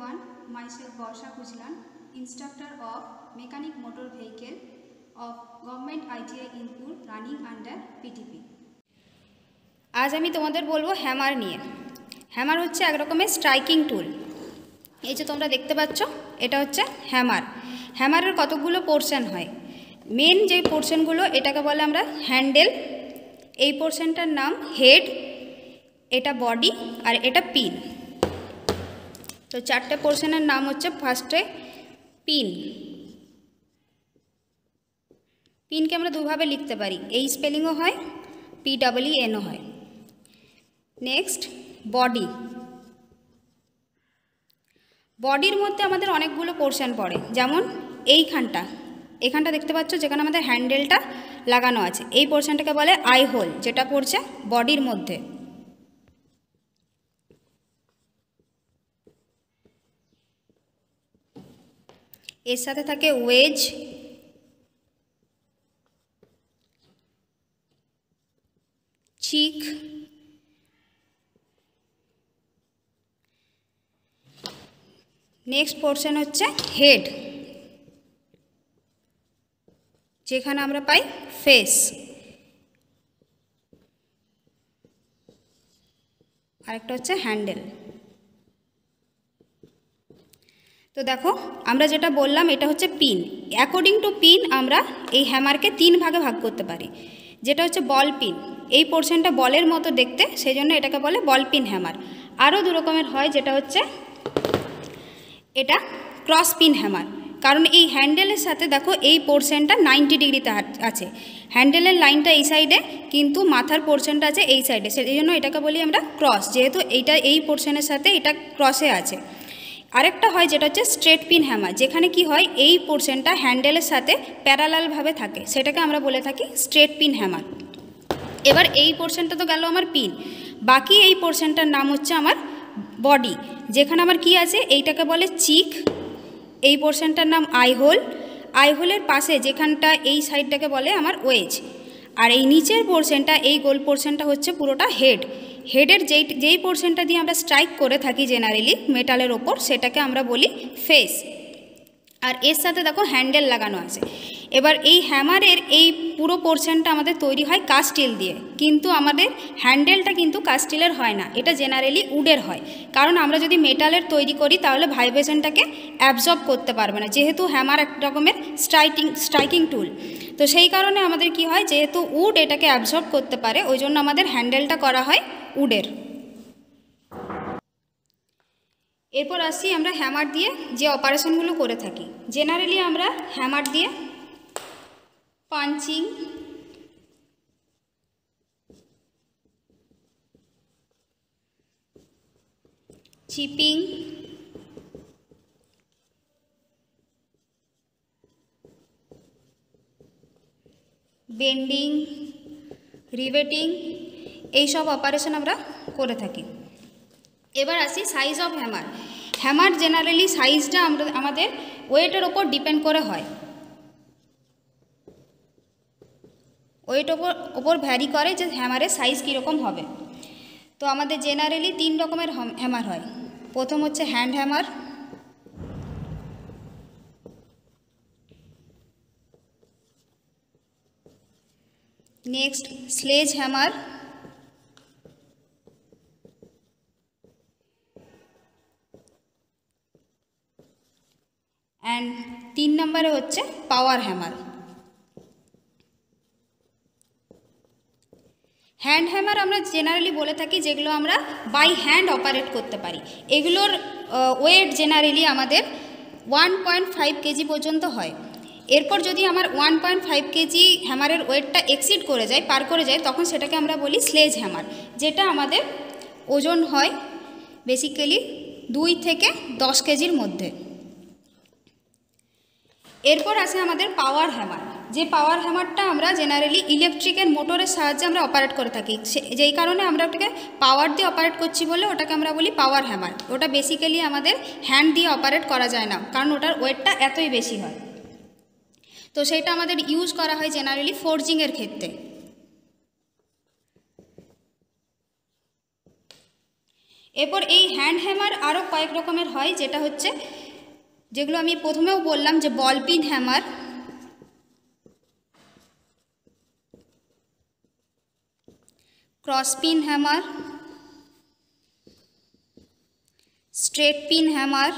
everyone, myself Borsha Kujlan, instructor of Mechanic Motor Vehicle of Government ITI Input running under PTP. আজ আমি তোমাদের বলব hammer নিয়ে। Hammer হচ্ছে এক রকমের স্ট্রাইকিং টুল। এই যে তোমরা দেখতে পাচ্ছ এটা হচ্ছে হ্যামার। হ্যামারের কতগুলো পোর্শন হয়? মেন যে পোর্শনগুলো এটাকে বলে আমরা হ্যান্ডেল। এই পোর্শনটার নাম হেড এটা বডি আর এটা পিন। তো চারটে পোর্শনের নাম হচ্ছে ফার্স্টে পিন পিনকে আমরা দুভাবে লিখতে পারি। এই স্পেলিংও হয় পি ডাবলই এনও হয়। নেক্সট বডি বডির মধ্যে আমাদের অনেকগুলো পোর্শন পড়ে। যেমন এইখানটা। এখানটা দেখতে পাচ্ছ, যেখানে আমাদের হ্যান্ডেলটা লাগানো আছে। এই পোর্শনটাকে বলে আই হোল যেটা পড়ছে বডির মধ্যে। এর সাথে থাকে ওয়েজ। চিক। নেক্সট পোর্শন হচ্ছে হেড। যেখানে আমরা পাই ফেস। আরেকটা হচ্ছে হ্যান্ডেল। তো দেখো, আমরা যেটা বললাম এটা হচ্ছে পিন অ্যাকর্ডিং টু পিন আমরা এই হ্যামারকে তিন ভাগে ভাগ করতে পারি। যেটা হচ্ছে বল পিন এই পোর্শনটা বলের মতো দেখতে সেই জন্য এটাকে বলে বল পিন হ্যামার আরও দু রকমের হয়, যেটা হচ্ছে এটা ক্রস পিন হ্যামার কারণ এই হ্যান্ডেলের সাথে দেখো, এই পোর্শনটা নাইনটি ডিগ্রিতে আছে। হ্যান্ডেলের লাইনটা এই সাইডে কিন্তু মাথার পোর্শনটা আছে এই সাইডে সেই জন্য এটাকে বলি আমরা ক্রস যেহেতু এইটা, এই পোর্শনের সাথে এটা ক্রসে আছে। আরেকটা হয় যেটা হচ্ছে স্ট্রেট পিন হ্যামার, যেখানে কি হয়, এই পোর্শনটা হ্যান্ডেলের সাথে প্যারালালভাবে থাকে। সেটাকে আমরা বলে থাকি স্ট্রেট পিন হ্যামার। এবার এই পোর্শনটা তো গেল আমার পিন। বাকি এই পোর্শনটার নাম হচ্ছে আমার বডি যেখানে আমার কি আছে, এইটাকে বলে চিক এই পোর্শনটার নাম আই হোল আই হোলের পাশে যেখানটা এই সাইডটাকে বলে আমার ওয়েজ আর এই নিচের পোর্শনটা এই গোল পোর্শনটা হচ্ছে পুরোটা হেড হেডের যেই যেই পোর্শনটা দিয়ে আমরা স্ট্রাইক করে থাকি জেনারেলি মেটালের ওপর, সেটাকে আমরা বলি ফেস আর এর সাথে দেখো হ্যান্ডেল লাগানো আছে। এবার এই হ্যামারের এই পুরো পোর্শনটা আমাদের তৈরি হয় কাস্টিল দিয়ে। কিন্তু আমাদের হ্যান্ডেলটা কিন্তু কাস্টিলের হয় না, এটা জেনারেলি উডের হয়। কারণ আমরা যদি মেটালের তৈরি করি, তাহলে ভাইব্রেশনটাকে অ্যাবজর্ব করতে পারবে না, যেহেতু হ্যামার এক রকমের স্ট্রাইকিং স্ট্রাইকিং টুল তো সেই কারণে আমাদের কি হয়, যেহেতু উড এটাকে অ্যাবজর্ব করতে পারে, ওই জন্য আমাদের হ্যান্ডেলটা করা হয় উডের এরপর আসি আমরা হ্যামার দিয়ে যে অপারেশনগুলো করে থাকি। জেনারেলি আমরা হ্যামার দিয়ে পাঞ্চিং। চিপিং। বেন্ডিং। রিভেটিং। এইসব অপারেশন আমরা করে থাকি। এবার আসি size of hammer hammer generally সাইজটা আমরা, আমাদের ওয়েটের ওপর ডিপেন্ড করে হয়। ওয়েট ওপর ওপর ভ্যারি করে যে হ্যামারের সাইজ কীরকম হবে। তো আমাদের জেনারেলি তিন রকমের হ্যামার হয়। প্রথম হচ্ছে hand hammer next sledge hammer and তিন নম্বরে হচ্ছে পাওয়ার হ্যামার হ্যান্ড হ্যামার আমরা জেনারেলি বলে থাকি যেগুলো আমরা বাই হ্যান্ড অপারেট করতে পারি। এগুলোর ওয়েট জেনারেলি আমাদের ওয়ান পয়েন্ট ফাইভ কেজি পর্যন্ত হয়। এরপর যদি আমার ওয়ান পয়েন্ট ফাইভ কেজি হ্যামারের ওয়েটটা এক্সিড করে যায়, পার করে যায়, তখন সেটাকে আমরা বলি স্লেজ হ্যামার যেটা আমাদের ওজন হয় বেসিক্যালি দুই থেকে দশ কেজির মধ্যে। এরপর আসে আমাদের পাওয়ার হ্যামার যে পাওয়ার হ্যামারটা আমরা জেনারেলি ইলেকট্রিকের মোটরের সাহায্যে আমরা অপারেট করে থাকি যেই কারণে আমরা ওটাকে পাওয়ার দিয়ে অপারেট করছি বলে ওটাকে আমরা বলি পাওয়ার হ্যামার ওটা বেসিক্যালি আমাদের হ্যান্ড দিয়ে অপারেট করা যায় না, কারণ ওটার ওয়েটটা এতই বেশি হয়। তো সেটা আমাদের ইউজ করা হয় জেনারেলি ফোর্জিংয়ের ক্ষেত্রে। এরপর এই হ্যান্ড হ্যামার আরও কয়েক রকমের হয়, যেটা হচ্ছে, যেগুলো আমি প্রথমেও বললাম যে ball pin hammer cross pin hammer straight pin hammer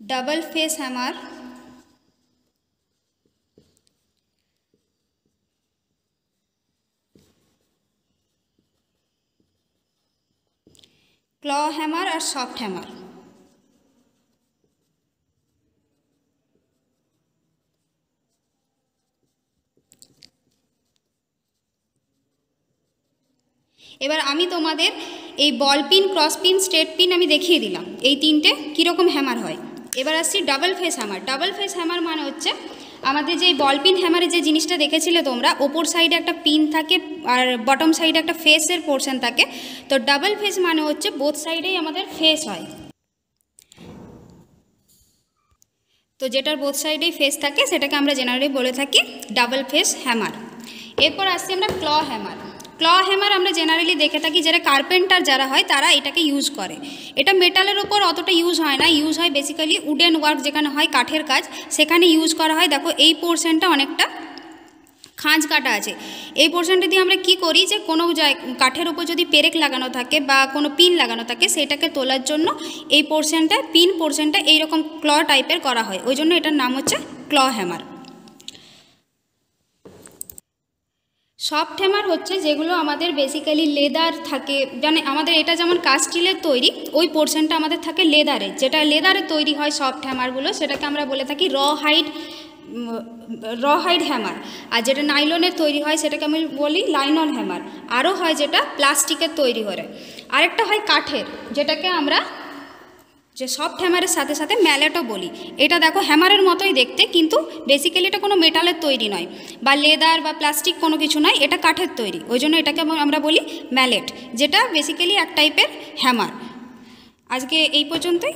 double face hammer claw hammer আর সফট হ্যামার এবার আমি তোমাদের এই ball pin cross pin straight pin আমি দেখিয়ে দিলাম। এই তিনটে কীরকম হ্যামার হয়। এবার আসছি double face hammer double face hammer মানে হচ্ছে আমাদের যে বল পিন হ্যামারে যে জিনিসটা দেখেছিলে তোমরা, ওপর সাইডে একটা পিন থাকে আর বটম সাইডে একটা ফেসের পোর্শন থাকে। তো ডাবল ফেস মানে হচ্ছে বোথ সাইডেই আমাদের ফেস হয়। তো যেটার বোথ সাইডেই ফেস থাকে, সেটাকে আমরা জেনারেলি বলে থাকি ডাবল ফেস হ্যামার এরপর আসছি আমরা ক্ল হ্যামার ক্ল হ্যামার আমরা জেনারেলি দেখে থাকি, যারা কার্পেন্টার যারা হয়, তারা এটাকে ইউজ করে। এটা মেটালের ওপর অতটা ইউজ হয় না ইউজ হয় বেসিক্যালি উডেন ওয়ার্ক যেখানে হয় কাঠের কাজ, সেখানে ইউজ করা হয়। দেখো, এই পোর্শনটা অনেকটা খাঁজ কাটা আছে। এই পোর্শনটা দিয়ে আমরা কি করি যে, কোনো কাঠের উপর যদি পেরেক লাগানো থাকে বা কোনো পিন লাগানো থাকে, সেটাকে তোলার জন্য এই পোর্শনটা পিন পোর্শনটা এইরকম ক্ল টাইপের করা হয়। ওই জন্য এটার নাম হচ্ছে ক্ল হ্যামার। সফট হ্যামার হচ্ছে যেগুলো আমাদের বেসিক্যালি লেদার থাকে। মানে আমাদের এটা যেমন কাস্টিলের তৈরি, ওই পোর্শনটা আমাদের থাকে লেদারের যেটা লেদারে তৈরি হয় সফট হ্যামারগুলো সেটাকে আমরা বলে থাকি র হাইড র হাইড হ্যামার আর যেটা নাইলনের তৈরি হয়, সেটাকে আমি বলি লাইনন হ্যামার আরও হয় যেটা প্লাস্টিকের তৈরি করে আরেকটা হয় কাঠের, যেটাকে আমরা যে সফট হ্যামারের সাথে সাথে ম্যালেটও বলি। এটা দেখো হ্যামারের মতোই দেখতে, কিন্তু বেসিক্যালি এটা কোনো মেটালের তৈরি নয় বা লেদার বা প্লাস্টিক কোনো কিছু নয়, এটা কাঠের তৈরি। ওই জন্য এটাকে আমরা বলি ম্যালেট যেটা বেসিক্যালি এক টাইপের হ্যামার আজকে এই পর্যন্তই।